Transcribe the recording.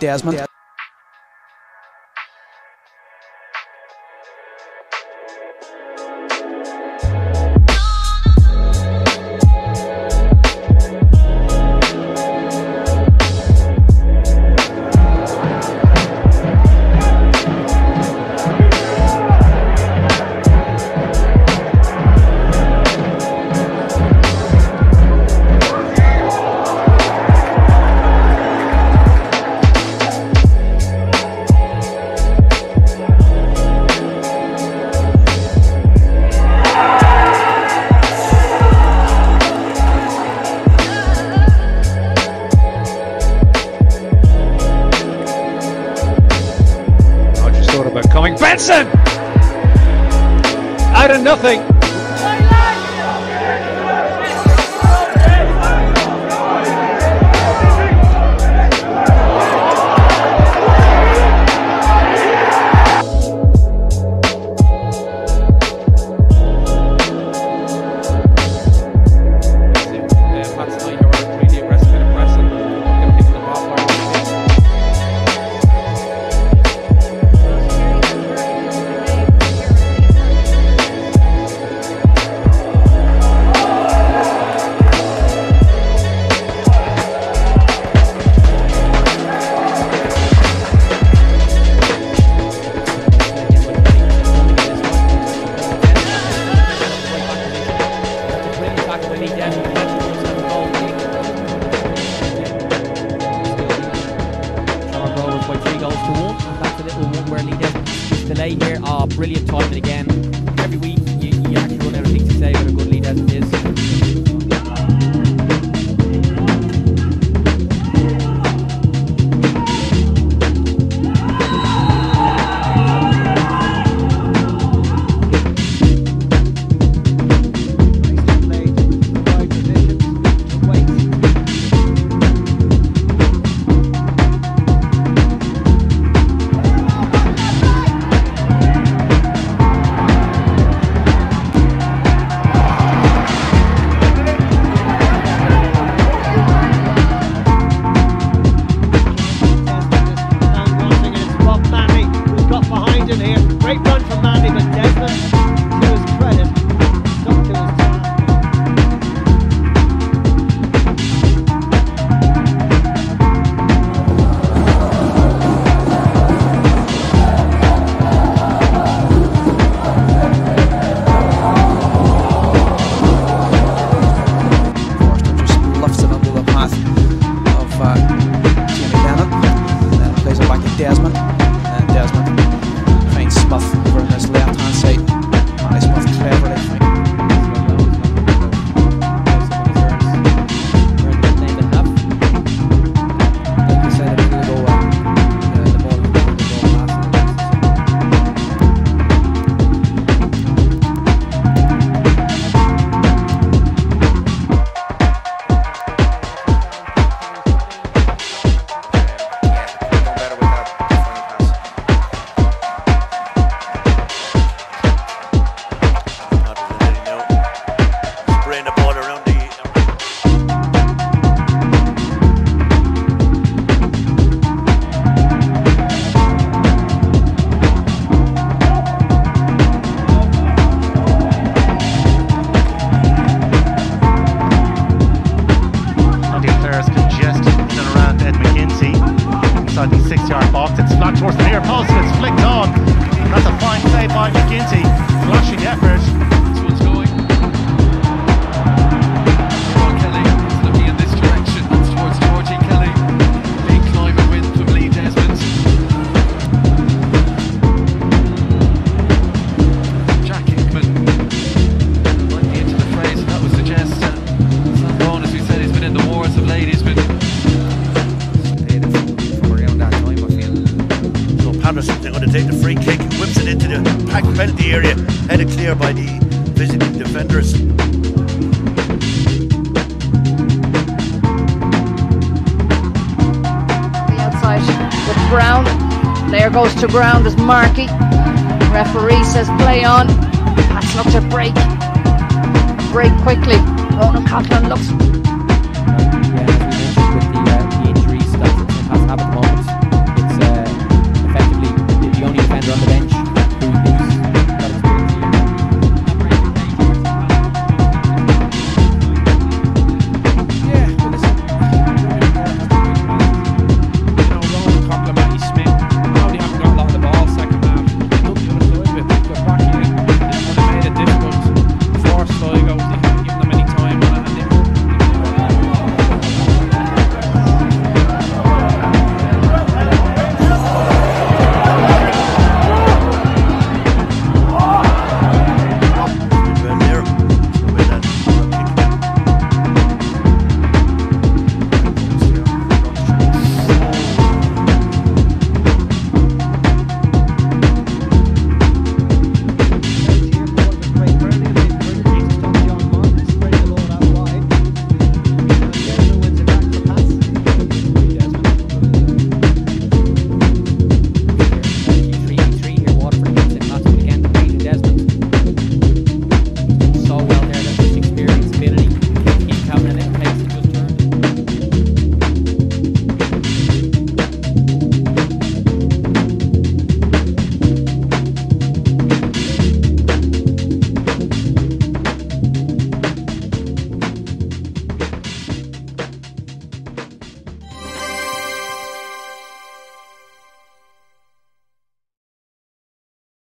Desmond. Benson! Out of nothing. here, are brilliant timing again. Every week you, you actually run out of things to say what a good lead as it is. take the free kick, whips it into the packed penalty area, headed clear by the visiting defenders. The outside with Brown. Player goes to ground as Markey. Referee says play on. That's not a break. Break quickly. Oh, Ronan Coughlin looks